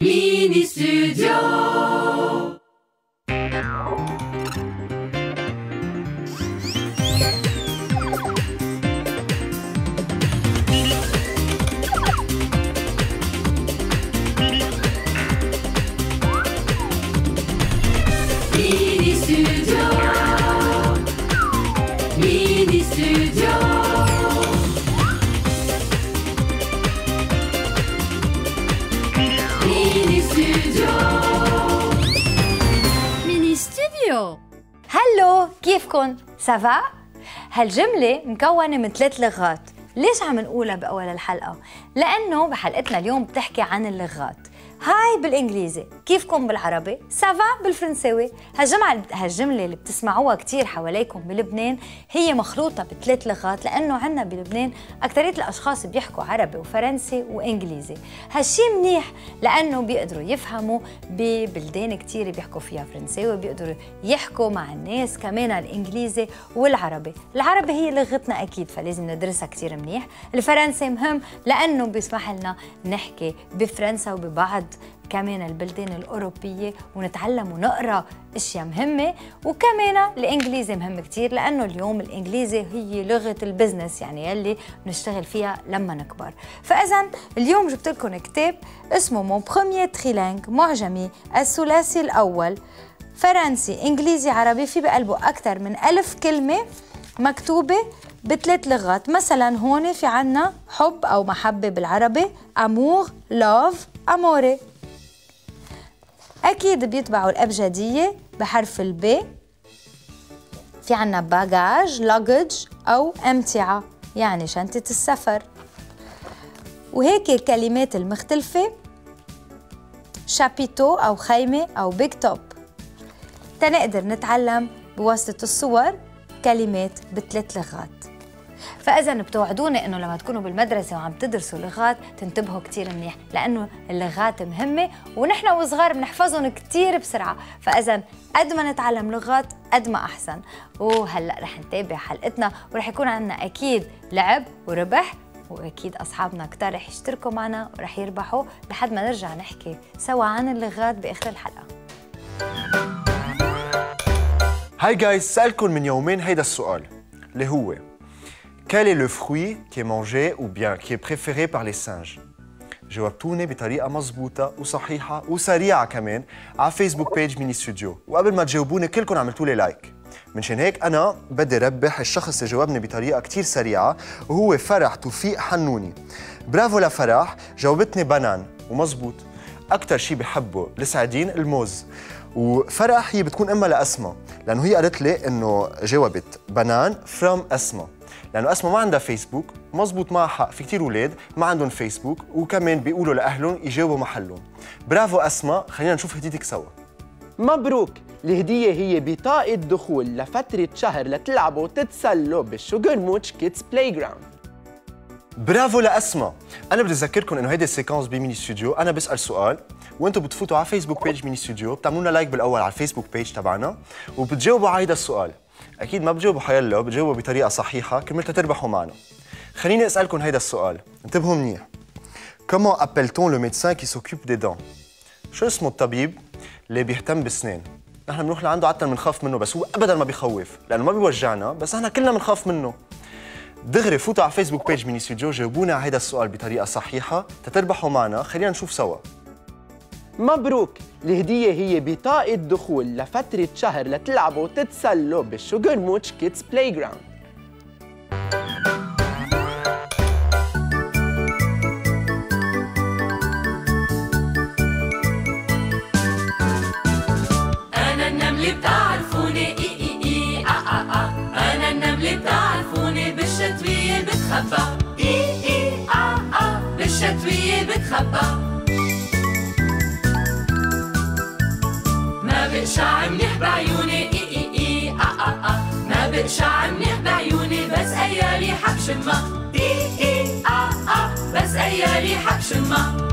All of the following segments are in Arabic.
Mini Studio ستوديو hello كيفكن؟ ça va؟ هالجملة مكونة من ثلاث لغات ليش عم نقولها بأول الحلقة؟ لأنه بحلقتنا اليوم بتحكي عن اللغات hi بالإنجليزي كيفكم بالعربي؟ ça va بالفرنساوي؟ هالجمعة هالجملة اللي بتسمعوها كتير حواليكم بلبنان هي مخلوطة بثلاث لغات لأنه عنا بلبنان أكثرية الأشخاص بيحكوا عربي وفرنسي وإنجليزي. هالشي منيح لأنه بيقدروا يفهموا ببلدان كتير بيحكوا فيها فرنساوي بيقدروا يحكوا مع الناس كمان الإنجليزي والعربي. العربي هي لغتنا أكيد فلازم ندرسها كتير منيح. الفرنسي مهم لأنه بيسمح لنا نحكي بفرنسا وببعض كمان البلدان الأوروبية ونتعلم ونقرأ أشياء مهمة وكمان الإنجليزي مهم كتير لأنه اليوم الإنجليزي هي لغة البزنس يعني يلي بنشتغل فيها لما نكبر. فإذا اليوم جبت لكم كتاب اسمه mon premier trilingue معجمي الثلاثي الأول. فرنسي إنجليزي عربي في بقلبه أكثر من ألف كلمة مكتوبة بثلاث لغات. مثلا هون في عنا حب أو محبة بالعربي amour love أموري. أكيد بيتبعوا الأبجدية بحرف الب. في عنا باجاج لاجج أو أمتعة يعني شنطة السفر. وهيك الكلمات المختلفة. شابيتو أو خيمة أو بيك توب تنقدر نتعلم بواسطة الصور كلمات بثلاث لغات. فإذا بتوعدوني إنه لما تكونوا بالمدرسة وعم تدرسوا لغات تنتبهوا كثير منيح لأنه اللغات مهمة ونحن وصغار بنحفظهم كثير بسرعة. فإذا قد ما نتعلم لغات قد ما أحسن. وهلأ رح نتابع حلقتنا ورح يكون عندنا أكيد لعب وربح وأكيد أصحابنا كتار رح يشتركوا معنا ورح يربحوا لحد ما نرجع نحكي سوا عن اللغات بآخر الحلقة. هاي جايز سألكم من يومين هيدا السؤال اللي هو Quel est le fruit qui est mangé ou bien qui est préféré par les singes? جاوبتوني بطريقة مزبوطة وصحيحة وسريعة كمان على فيسبوك page Mini Studio وقبل ما تجاوبوني كلكم عملتوا لي like منشان هيك أنا بدي ربح الشخص اللي جاوبني بطريقة كتير سريعة وهو فرح توفيق حنوني. برافو لفرح جاوبتني banane. ومزبوط أكتر شيء بحبه السعدين الموز. وفرح هي بتكون أمها لأسماء لأنه هي قالت لي إنه جاوبت banane from أسماء. لأنه أسماء ما عندها فيسبوك مزبوط معها حق في كثير أولاد ما عندهم فيسبوك وكمان بيقولوا لأهلهم يجاوبوا محلهم. برافو أسماء خلينا نشوف هديتك سوا. مبروك! الهدية هي بطاقة دخول لفترة شهر لتلعبوا وتتسلوا بال Sugar Much Kids Playground برافو لأسماء. أنا بدي أذكركم إنه هيدي ال séquence ب Mini Studio. أنا بسأل سؤال وأنتم بتفوتوا على Facebook page Mini Studio. بتعملوا لنا like بالأول على ال Facebook page تبعنا وبتجاوبوا على هيدا السؤال. أكيد ما بتجاوبوا حيلا بتجاوبوا بطريقة صحيحة. كرمال تربحوا معنا. خليني أسألكم هيدا السؤال. انتبهوا منيح. Comment appelle-t-on le médecin qui s'occupe des dents شو اسمه الطبيب اللي بيهتم بالسنان نحن بنروح لعنده عادة بنخاف منه بس هو ابدا ما بيخوف لأنه ما بيوجعنا بس نحن كلنا بنخاف منه. دغري فوتوا على Facebook page Mini Studio جاوبونا على هيدا السؤال بطريقة صحيحة. تتربحوا معنا. خلينا نشوف سوا. مبروك. الهدية هي بطاقة دخول لفترة شهر لتلعبوا وتتسلوا بال Sugar Much Kids Playground بتخبى ما بقشع منيح بعيوني إي إي إي آ آ آ ما بقشع منيح بعيوني بس أي ريحة بشمها إي إي آ آ بس أي ريحة بشمها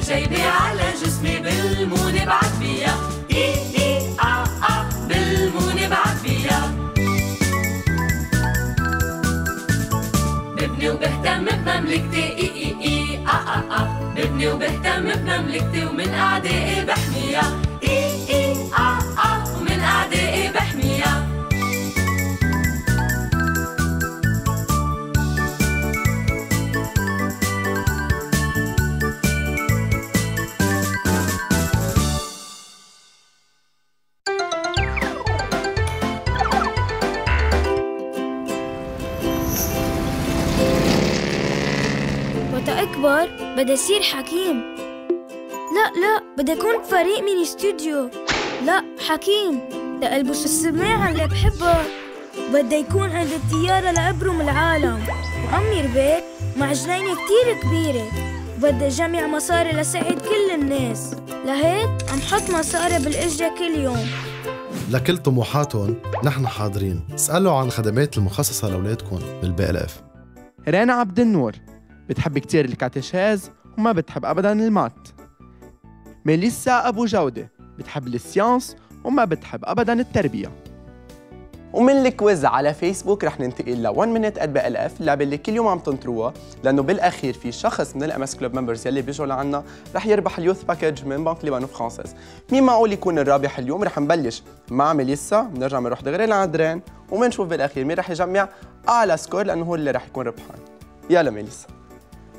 كل شي على جسمي بالمونة بعد فيا إي إي آ آ بالمون بعد فيا ببني وبهتم بمملكتي. إي إي إي آ آ آ. ببني وبهتم بمملكتي. ومن أعدائي بحمي بدي أصير حكيم. لا لا بدي أكون بفريق Mini Studio لا حكيم بدي ألبس السماعة اللي بحبها. بدي يكون عندي الطيارة لأبرم العالم. وأعمر بيت مع جنينة كتير كبيرة. بدي جمع مصاري لساعد كل الناس. لهيك عم حط مصاري بالقجة كل يوم. لكل طموحاتهم نحن حاضرين. اسألوا عن الخدمات المخصصة لأولادكم بال BLF. رنا عبد النور. بتحب كتير ال catéchèse وما بتحب أبدا ال maths. ميليسا أبو جودة بتحب ال sciences وما بتحب أبدا التربية. ومن ال quiz على فيسبوك رح ننتقل ل 1 minute at BLF اللعبه اللي كل يوم عم تنطروها لأنه بالأخير في شخص من ال MS Club members يلي بيجوا لعنا رح يربح ال youth package من بنك Libano-Française مين معقول يكون الرابح اليوم؟ رح نبلش مع ميليسا بنرجع بنروح دغري لعند رين وبنشوف بالأخير مين رح يجمع أعلى score لأنه هو اللي رح يكون ربحان. يلا ميليسا.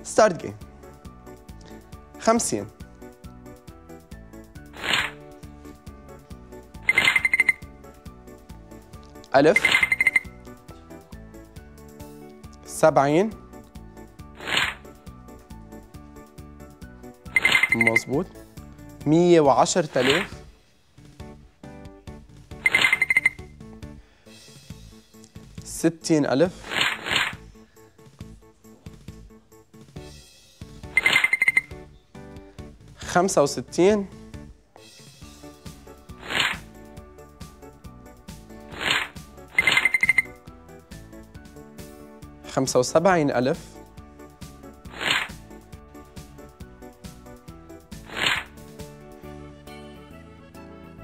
start game 50 ألف. سبعين. مظبوط. مية وعشر تلاف. ستين ألف. خمسة وستين. خمسة وسبعين ألف.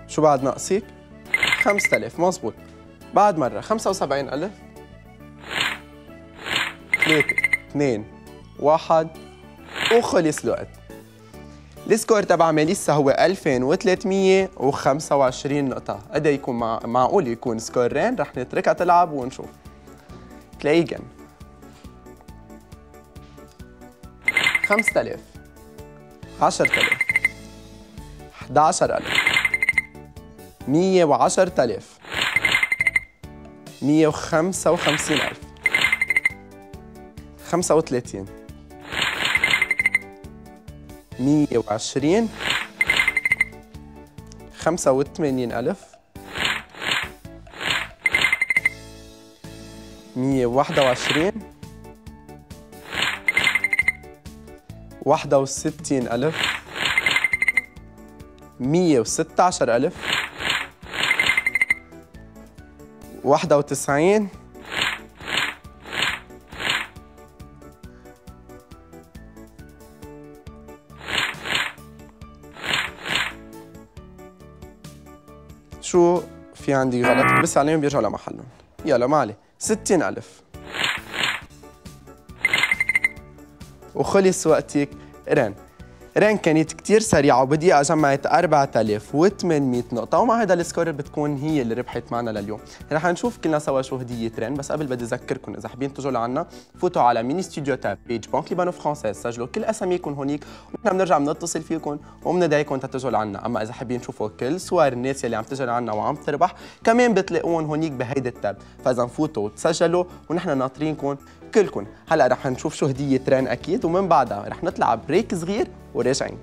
شو بعد ناقصك؟ خمسة آلاف. مزبوط بعد مرة. خمسة وسبعين ألف. ثلاثة. اثنين. واحد. وخلص الوقت. السكور تبع ميليسا هو 2325 نقطة. قد يكون مع... معقول يكون سكور رين رح نتركها تلعب ونشوف. تلاقي جن 5000 10000 11000 110000 155000 35 120 85000 121 61000 116000 91 في عندي غلط بس عليهم بيرجعوا لمحلهم. يلا ما عليه. ستين ألف. وخلص وقتك. رين. رين كانت كتير سريعة وبدقيقة جمعت 4800 نقطة. ومع هذا السكور بتكون هي اللي ربحت معنا لليوم. رح نشوف كلنا سوا شو هدية رين بس قبل بدي أذكركم إذا حابين تجوا لعنا فوتوا على Mini Studio tab ب page بنك Libano-Française سجلوا كل أساميكم هونيك ونحن بنرجع بنتصل فيكم وبندعيكم تتجوا لعنا. أما إذا حابين تشوفوا كل صور الناس يلي عم تجي لعنا وعم تربح كمان بتلاقوهم هونيك بهيدا ال tab. فإذا فوتوا وتسجلوا ونحن ناطرينكم كلكم. هلأ رح نشوف شو هدية رين أكيد ومن بعدها رح نطلع break صغير وراجعين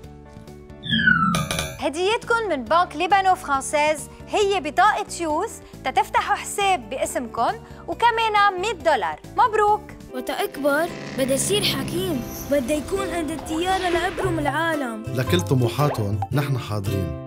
هديتكم من بنك Libano-Française هي بطاقة يوز تتفتحوا حساب باسمكم وكمان 100 دولار. مبروك. وقت أكبر بدي أصير حكيم بدي يكون عندي الطيارة لأبرم العالم. لكل طموحاتهم نحن حاضرين.